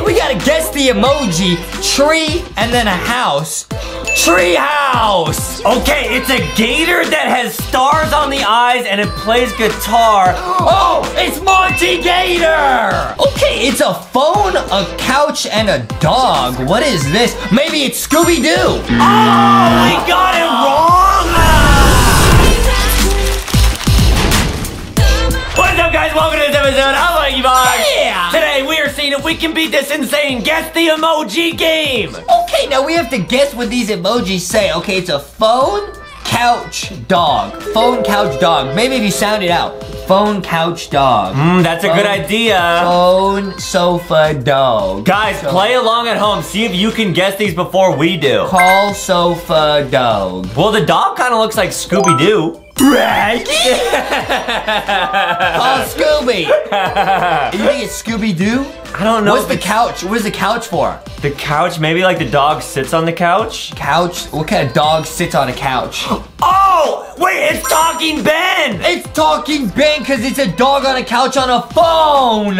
We gotta guess the emoji. Tree and then a house. Tree house. Okay, it's a gator that has stars on the eyes and it plays guitar. Oh, it's Monty Gator. Okay, it's a phone, a couch, and a dog. What is this? Maybe it's Scooby-Doo. Oh, we got it wrong! What's up, guys? Welcome to this episode of Lanky Box. Yeah. Today, we are seeing if we can beat this insane Guess the Emoji game. Okay, now we have to guess what these emojis say. Okay, it's a phone, couch, dog. Phone, couch, dog. Maybe if you sound it out. Phone, couch, dog. Mm, that's a good idea. Phone, sofa, dog. Guys, play along at home. See if you can guess these before we do. Call, sofa, dog. Well, the dog kind of looks like Scooby-Doo. Raggy? Call oh, Scooby. you think it's Scooby-Doo? I don't know What's the couch? What is the couch for? the couch. Maybe like the dog sits on the couch. Couch? What kind of dog sits on a couch? Oh, wait, it's Talking Ben. It's Talking Ben because it's a dog on a couch on a phone.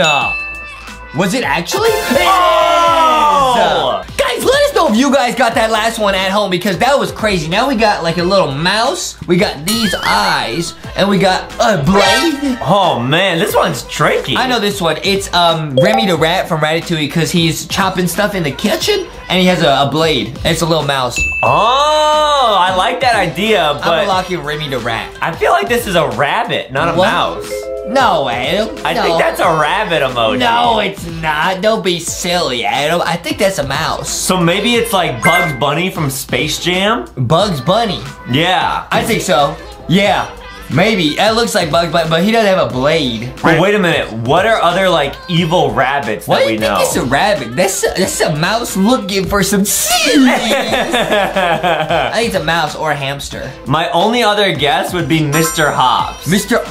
Was it actually? It Oh! Guys, let us know if you guys got that last one at home because that was crazy. Now we got like a little mouse, we got these eyes, and we got a blade. Oh man, this one's tricky. I know this one. It's um Remy the Rat from Ratatouille because he's chopping stuff in the kitchen and he has a, a blade. It's a little mouse. Oh, I like that idea, but... I'm unlocking Remy the Rat. I feel like this is a rabbit, not a What? mouse. No, Adam. I no. think that's a rabbit emoji. No, it's not. Don't be silly, Adam. I think that's a mouse. So maybe it's like Bugs Bunny from Space Jam? Bugs Bunny. Yeah. I think so. Yeah. Maybe. That looks like Bugs Bunny, but he doesn't have a blade. Well, wait a minute. What are other like evil rabbits Why that do we you think know? it's a rabbit? That's a, that's a mouse looking for some seeds. I think it's a mouse or a hamster. My only other guess would be Mr. Hobbs. Mr.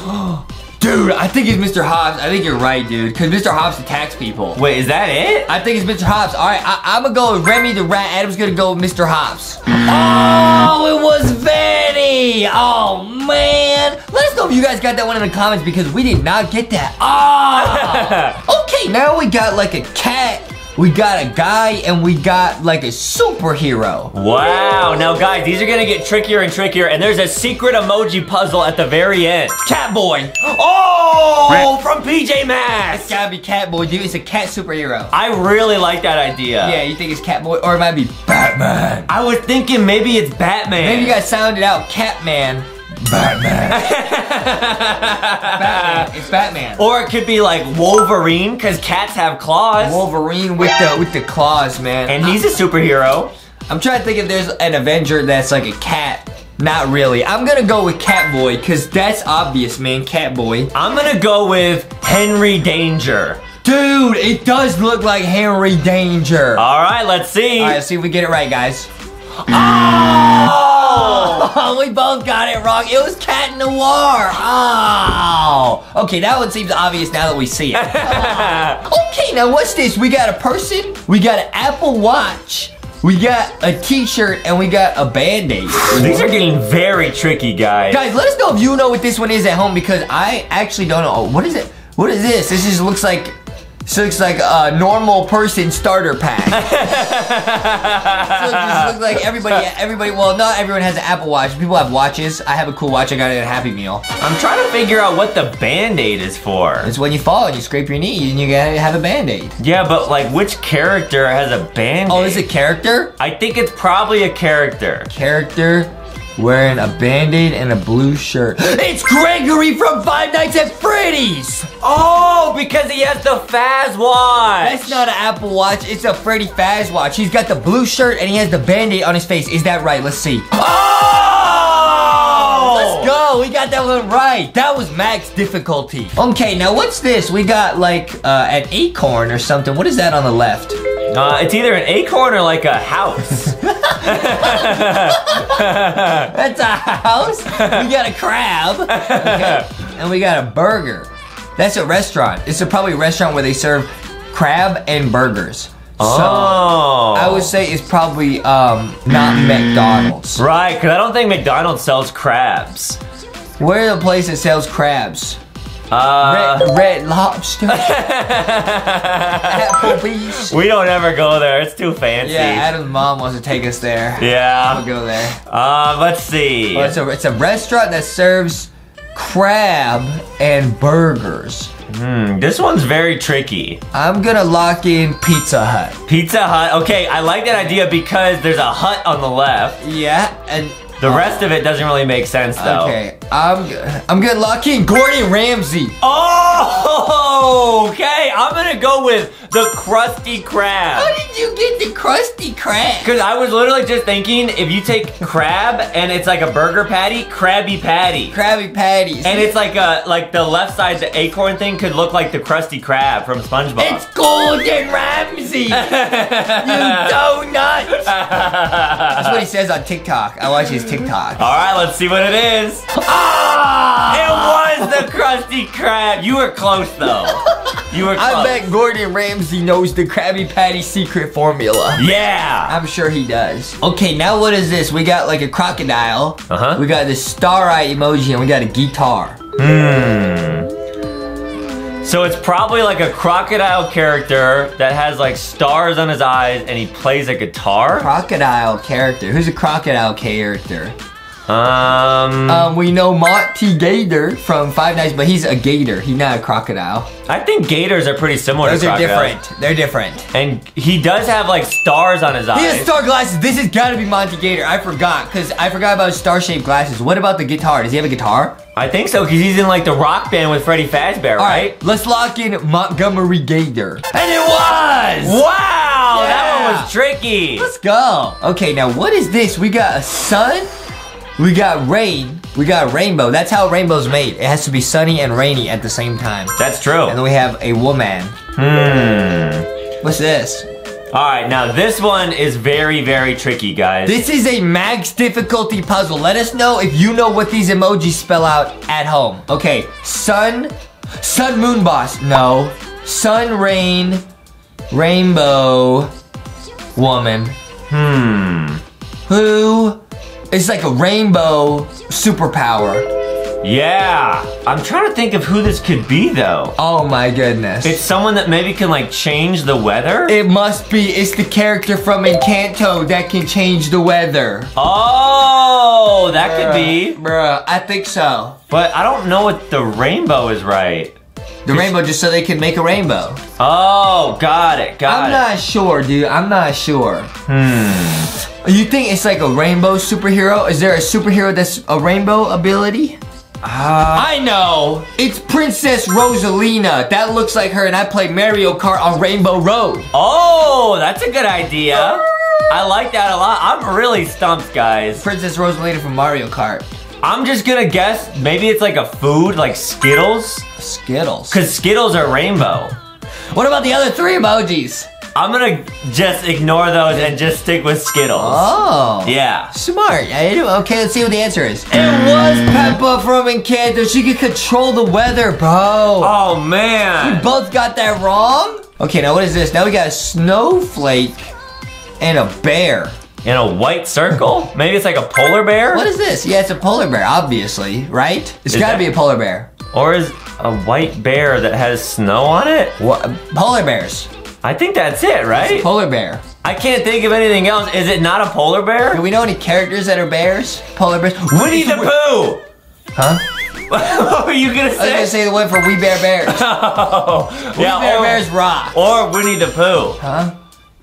Dude, I think it's Mr. Hobbs. I think you're right, dude. Because Mr. Hobbs attacks people. Wait, is that it? I think it's Mr. Hobbs. All right, I, I'm gonna go with Remy the Rat. Adam's gonna go with Mr. Hobbs. Oh, it was Vanny. Oh man. Let us know if you guys got that one in the comments because we did not get that. Ah. okay, now we got like a cat. We got a guy and we got like a superhero. Wow. Now, guys, these are gonna get trickier and trickier, and there's a secret emoji puzzle at the very end. Catboy. Oh, from PJ Masks. It's gotta be Catboy, dude. It's a cat superhero. I really like that idea. Yeah, you think it's Catboy or it might be Batman. I was thinking maybe it's Batman. Maybe you guys sounded out Catman. Batman. Batman. It's Batman. Or it could be like Wolverine, because cats have claws. Wolverine with the with the claws, man. and he's a superhero. I'm trying to think if there's an Avenger that's like a cat. Not really. I'm gonna go with Catboy because that's obvious, man. Catboy. I'm gonna go with Henry Danger. Dude, it does look like Henry Danger. All right, let's see. All right, let's see if we get it right, guys. Oh! Oh, we both got it wrong. It was Cat Noir. Oh. Okay, that one seems obvious now that we see it. Okay, now what's this? We got a person, we got an Apple Watch, we got a t-shirt, and we got a band-aid. These are getting very tricky, guys. Guys, let us know if you know what this one is at home because I actually don't know. Oh, what is it? What is this? This just looks like this looks like a normal person starter pack. so this looks like everybody everybody well not everyone has an Apple Watch. People have watches. I have a cool watch. I got it at Happy Meal. I'm trying to figure out what the band-aid is for. It's when you fall and you scrape your knee and you gotta have a band-aid. Yeah, but like which character has a band-aid? Oh, is it character? I think it's probably a character. Character wearing a band-aid and a blue shirt. It's Gregory from Five Nights at Freddy's! Oh, because he has the Faz watch. That's not an Apple Watch, it's a Freddy Faz watch. He's got the blue shirt and he has the band-aid on his face. Is that right? Let's see. Oh! Let's go, we got that one right. That was max difficulty. Okay, now what's this? We got like uh, an acorn or something. What is that on the left? Uh, it's either an acorn or like a house. That's a house. We got a crab. Okay. And we got a burger. That's a restaurant. It's a probably a restaurant where they serve crab and burgers. So oh. I would say it's probably um, not McDonald's. Right, because I don't think McDonald's sells crabs. Where the place that sells crabs? Uh, red, red lobster. Applebee's. we don't ever go there. It's too fancy. Yeah, Adam's mom wants to take us there. Yeah. We'll go there. Uh, let's see. Well, it's a it's a restaurant that serves crab and burgers. Hmm, this one's very tricky. I'm gonna lock in Pizza Hut. Pizza Hut. Okay, I like that idea because there's a hut on the left. Yeah, and The rest of it doesn't really make sense though. okay, I'm I'm lock in Gordon Ramsay. Oh, okay. I'm gonna go with the Krusty Krab. How did you get the Krusty Krab? Because I was literally just thinking, if you take crab and it's like a burger patty, Krabby Patty. Krabby Patties. And it's like a like the left side, the acorn thing could look like the Krusty Krab from SpongeBob. It's Gordon Ramsay. you donut. That's what he says on TikTok. I watch his TikTok. All right, let's see what it is. Ah, It was the Krusty Krab. You were close though. You were close. I bet Gordon Ramsay knows the Krabby Patty secret formula. Yeah. I'm sure he does. Okay, now what is this? We got like a crocodile. Uh-huh. We got this star eye emoji and we got a guitar. Hmm. So it's probably like a crocodile character that has like stars on his eyes and he plays a guitar. Crocodile character. Who's a crocodile character? Um, Um, we know Monty Gator from Five Nights, but he's a gator. He's not a crocodile. I think gators are pretty similar Those are different. They're different. And he does have like stars on his eyes. He has star glasses. This has got to be Monty Gator. I forgot because I forgot about his star-shaped glasses. What about the guitar? Does he have a guitar? I think so because he's in like the rock band with Freddy Fazbear, All right? right, let's lock in Montgomery Gator. And it was! Wow, that one was tricky. Let's go. Okay, now what is this? We got a sun, we got rain, we got a rainbow. That's how rainbow's made. It has to be sunny and rainy at the same time. That's true. And then we have a woman. Hmm. What's this? All right, now this one is very, very tricky, guys. This is a max difficulty puzzle. Let us know if you know what these emojis spell out at home. Okay, sun, sun moon boss. No. Sun, rain, rainbow, woman. hmm. Who is like a rainbow superpower. Yeah. I'm trying to think of who this could be, though. Oh my goodness. It's someone that maybe can like change the weather. it must be, it's the character from Encanto that can change the weather. oh, that could be. Bruh, I think so. But I don't know what the rainbow is right. The rainbow just so they can make a rainbow. Oh, got it, got it. I'm not sure, dude. I'm not sure. Hmm. You think it's like a rainbow superhero? Is there a superhero that's a rainbow ability? Uh, I know. It's Princess Rosalina. That looks like her, and I play Mario Kart on Rainbow Road. oh, that's a good idea. I like that a lot. I'm really stumped, guys. Princess Rosalina from Mario Kart. I'm just gonna guess maybe it's like a food, like Skittles. Skittles. Cause Skittles are rainbow. What about the other three emojis? I'm gonna just ignore those and just stick with Skittles. Oh. Yeah. Smart. Okay, let's see what the answer is. It was Pepa from Encanto. She could control the weather, bro. Oh man. We both got that wrong? Okay, now what is this? Now we got a snowflake and a bear. In a white circle? Maybe it's like a polar bear? What is this? Yeah, it's a polar bear, obviously, right? It's Is gotta that- be a polar bear. Or is a white bear that has snow on it? What? Polar bears. I think that's it, right? Polar bear. I can't think of anything else. Is it not a polar bear? Do we know any characters that are bears? Polar bears? Winnie the Pooh! Huh? what were you gonna say? I was gonna say? the one for We Bare Bears. Oh, We yeah, Bear or, Bears rock. or Winnie the Pooh. Huh?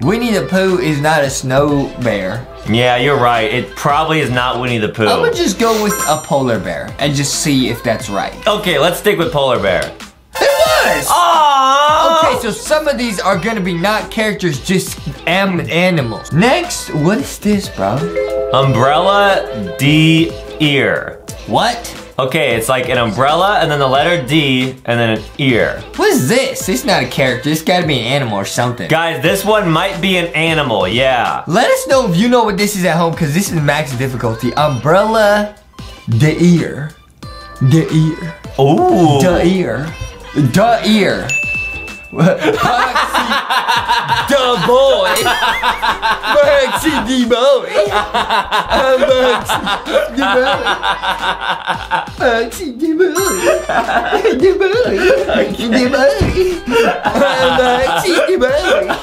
Winnie the Pooh is not a snow bear. Yeah, you're right. It probably is not Winnie the Pooh. I Pooh. would just go with a polar bear and just see if that's right. Okay, let's stick with polar bear. It was! Aww! Okay, so some of these are gonna be not characters, just am animals. Next, what is this, bro? Umbrella D ear. What? Okay, it's like an umbrella and then the letter D and then an ear. What is this? It's not a character. It's gotta be an animal or something. Guys, this one might be an animal, yeah. Let us know if you know what this is at home, because this is max difficulty. Umbrella, the ear. The ear. Ooh. The ear. The ear. the boy. Maxi the boy. I'm boy. Maxi the boy. The boy. The boy. I'm boy.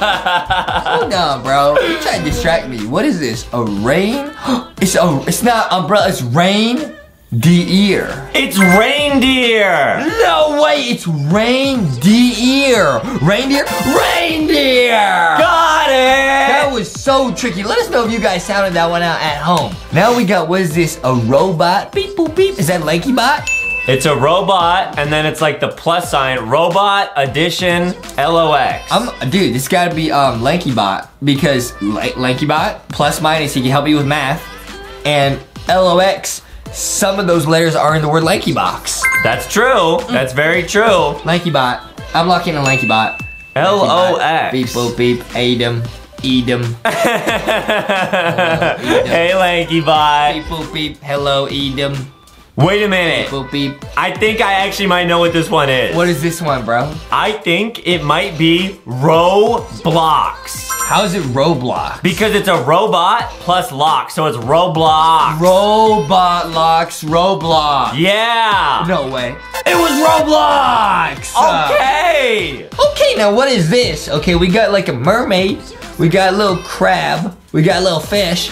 Hold on, bro. You trying to distract me. What is this? A rain? It's a. It's not umbrella. It's rain. Deer. It's reindeer. No way. It's reindeer. Reindeer. Reindeer. Got it. That was so tricky. Let us know if you guys sounded that one out at home. Now we got, what is this? A robot? Beep, boop, beep. Is that Lanky Bot? It's a robot, and then it's like the plus sign, robot addition LOX. I'm, dude, this gotta be um, Lanky Bot because La- Lanky Bot plus minus, he can help you with math, and LOX. Some of those letters are in the word Lanky Box. That's true. Mm. That's very true. Lanky Bot. I'm locking in Lanky Bot. LOX. Beep, boop, beep. Edom. Edom. hey, Lanky Bot. Beep, boop, beep. Hello, Edom. Wait a minute. Boop, beep. I think I actually might know what this one is. What is this one, bro? I think it might be Roblox. How is it Roblox? Because it's a robot plus lock, so it's Roblox. Robot locks Roblox. yeah. No way. It was Roblox. Uh, okay. Okay, now what is this? Okay, we got like a mermaid. We got a little crab. We got a little fish.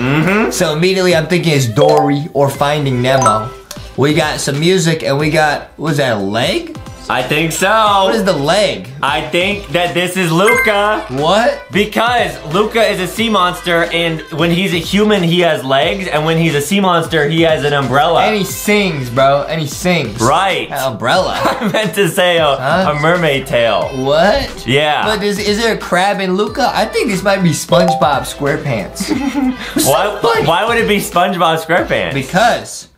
Mm-hmm. So immediately I'm thinking it's Dory or Finding Nemo. We got some music and we got, was that a leg? I think so. What is the leg? I think that this is Luca. What? Because Luca is a sea monster, and when he's a human, he has legs, and when he's a sea monster, he has an umbrella. And he sings, bro. And he sings. right. An umbrella. I meant to say a, Huh? a mermaid tail. what? Yeah. But is, is there a crab in Luca? I think this might be SpongeBob SquarePants. why, would it be SpongeBob SquarePants? because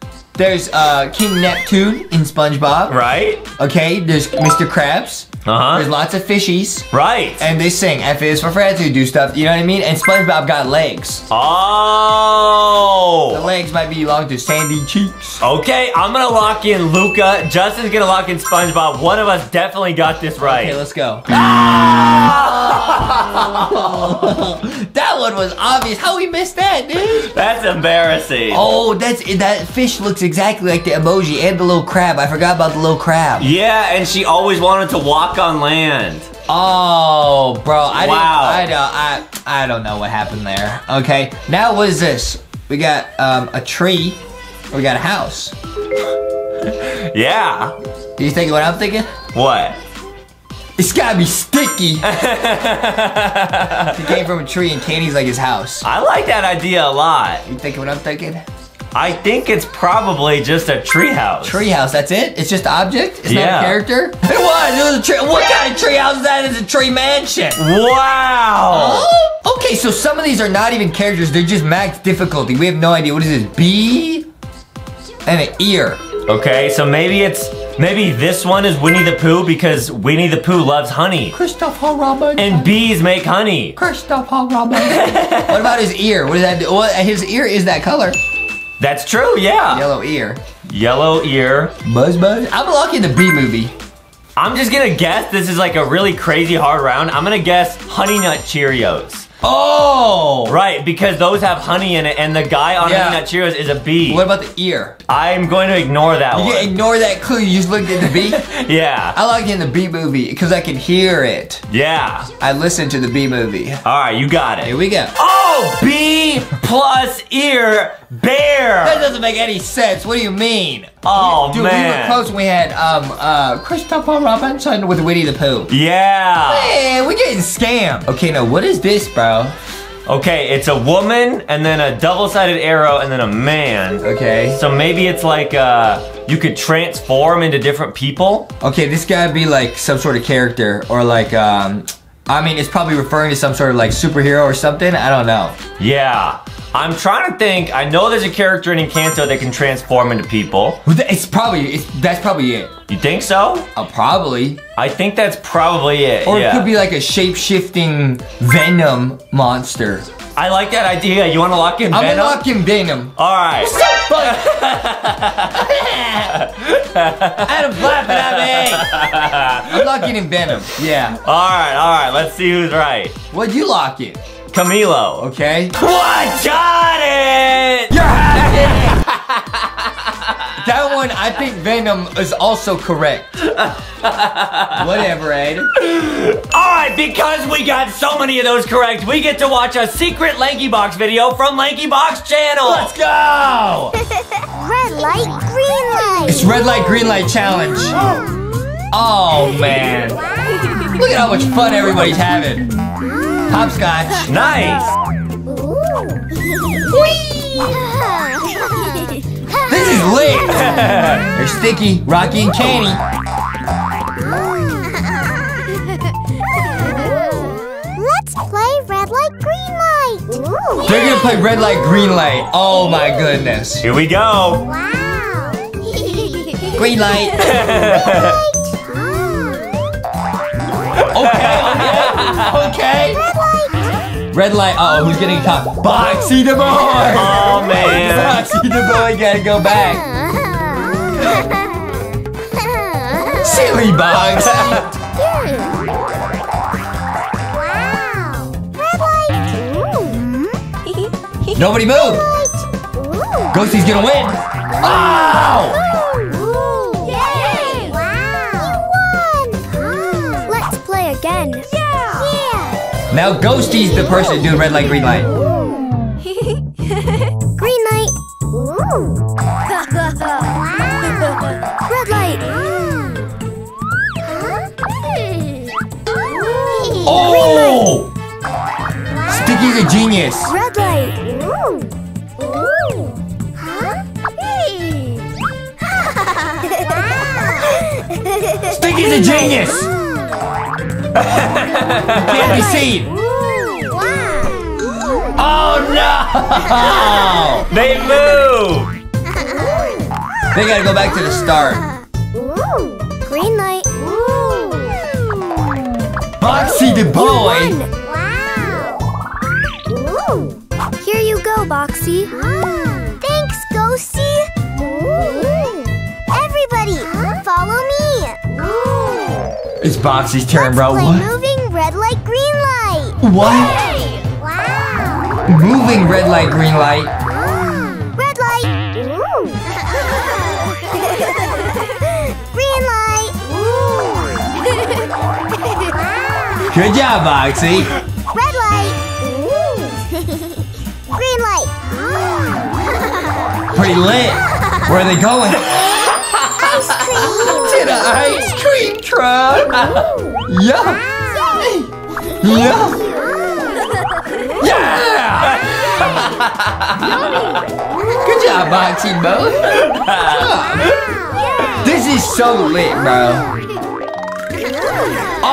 there's uh, King Neptune in SpongeBob. right? Okay, there's Mr. Krabs. Uh There's lots of fishies. Right. And they sing F is for friends who do stuff, you know what I mean? And SpongeBob got legs. Oh. The legs might be belong to Sandy Cheeks. Okay, I'm gonna lock in Luca. Justin's gonna lock in SpongeBob. One of us definitely got this right. Okay, let's go. Ah! that one was obvious. How we missed that, dude? That's embarrassing. Oh, that's that fish looks exactly like the emoji and the little crab. I forgot about the little crab. Yeah, and she always wanted to walk on land. Oh, bro, I Wow. I don't, I, I don't know what happened there. Okay, now what is this? We got um, a tree. We got a house. Yeah. Do you think what I'm thinking? What? It's gotta be sticky. he came from a tree and candy's like his house. I like that idea a lot. You thinking what I'm thinking? I think it's probably just a treehouse. Treehouse, that's it? It's just an object? It's not a character? It was, it was a tree. What kind of treehouse is that? It's a tree mansion. Wow. Oh, okay, so some of these are not even characters, they're just max difficulty. We have no idea. What is this? B and an ear. Okay, so maybe it's maybe this one is Winnie the Pooh because Winnie the Pooh loves honey. Christopher Robin. And bees make honey. Christopher Robin. what about his ear? What does that do? Well, his ear is that color. That's true, yeah. Yellow ear. Yellow ear. Buzz Buzz. I'm lucky the Bee Movie. I'm just gonna guess this is like a really crazy hard round. I'm gonna guess Honey Nut Cheerios. Oh! Right, because those have honey in it, and the guy on Yeah. Honey Nut Cheerios is a bee. What about the ear? I'm going to ignore that You one. can ignore that clue. You just looked at the B. yeah, I like it in the Bee Movie because I can hear it. yeah. I listen to the Bee Movie. All right, you got it. Here we go. Oh, bee plus ear bear. That doesn't make any sense. What do you mean? Oh Dude, we were close when we had um uh Christopher Robinson with Winnie the Pooh. Yeah. Man, we're getting scammed. Okay, now what is this, bro? Okay, it's a woman and then a double-sided arrow and then a man. Okay. So maybe it's like uh, you could transform into different people. Okay, this gotta be like some sort of character or like um I mean it's probably referring to some sort of like superhero or something. I don't know. Yeah. I'm trying to think. I know there's a character in Encanto that can transform into people. It's probably it's that's probably it. You think so? Uh, probably. I think that's probably it. Or yeah. it could be like a shape-shifting venom monster. I like that idea. You want to lock in I'm Venom? gonna lock in Venom. All right. But Adam's laughing at me. I'm locking in Venom. Yeah. All right, all right. Let's see who's right. What'd you lock it? Camilo. Okay. What? Got it! You're hacking. that one, I think Venom is also correct. Whatever, Ed. All right, because we got so many of those correct, we get to watch a secret Lanky Box video from Lanky Box channel. Let's go. Red light, green light. It's red light, green light challenge. Oh man. Look at how much fun everybody's having. Hopscotch. Nice. This is lit. They're Sticky, Rocky, and Candy. Let's play red light, green light. They're gonna play red light, green light. Oh my goodness. Here we go. Wow. Green light. Okay, okay. Red light. Red light. Uh oh, who's getting caught? Boxy the boy. Oh man. Boxy the boy gotta go back. Silly Box. wow. Red light. Nobody move. Ghosty's gonna win. Oh! Now Ghosty's the person doing red light, green light. Green light. Red light. Oh! Sticky's a genius. Red light. Sticky's a genius. Can't be seen. Oh no! They move. They gotta go back to the start. Green light. Boxy the boy. Wow. Here you go, Boxy. It's Boxy's turn, bro. Play What? moving red light, green light. What? Wow. Moving red light, green light. Ah, red light. green light. Good job, Boxy. Red light. green light. Pretty lit. Where are they going? Ice cream. To the ice truck. Yeah. Yeah. Yeah. Good job, Boxy Bo. This is so lit, bro.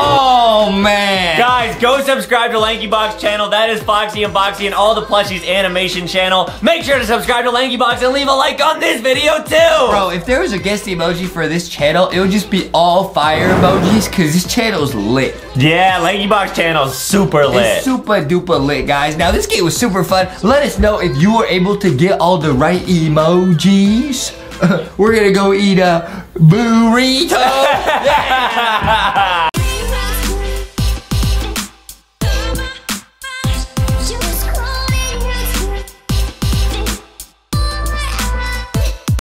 Oh man. Guys, go subscribe to Lanky Box channel. That is Foxy and Boxy and all the plushies animation channel. Make sure to subscribe to Lanky Box and leave a like on this video too. Bro, if there was a guest emoji for this channel, it would just be all fire emojis because this channel's lit. Yeah, Lanky Box channel is super lit. It's super duper lit, guys. Now, this game was super fun. Let us know if you were able to get all the right emojis. We're gonna go eat a burrito. Yeah.